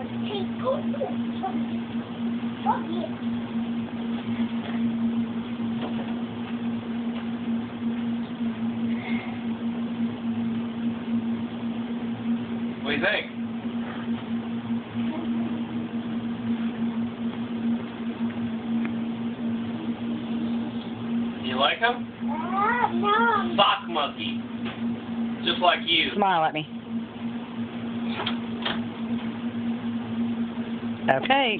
Oh, yeah. What do you think? You like him? Ah, no. Sock monkey. Just like you. Smile at me. Okay,